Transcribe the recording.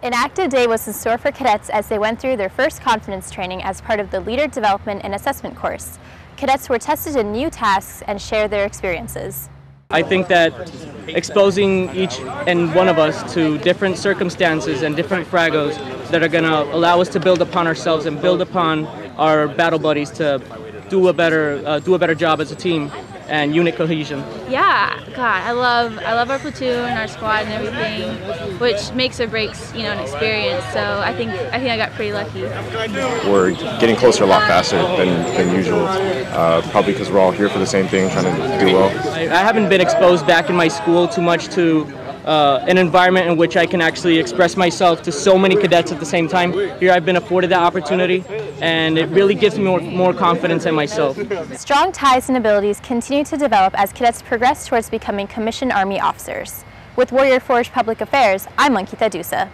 An active day was in store for cadets as they went through their first confidence training as part of the Leader Development and Assessment course. Cadets were tested in new tasks and shared their experiences. I think that exposing each and one of us to different circumstances and different fragos that are going to allow us to build upon ourselves and build upon our battle buddies to do a better uh, do a better job as a team and unit cohesion. Yeah, God, I love I love our platoon, our squad, and everything, which makes or breaks you know an experience. So I think I think I got pretty lucky. We're getting closer a lot faster than, than usual, uh, probably because we're all here for the same thing, trying to do well. I, I haven't been exposed back in my school too much to uh, an environment in which I can actually express myself to so many cadets at the same time. Here I've been afforded that opportunity, and it really gives me more, more confidence in myself. Strong ties and abilities continue to develop as cadets progress towards becoming commissioned Army officers. With Warrior Forge Public Affairs, I'm Ankita Dusa.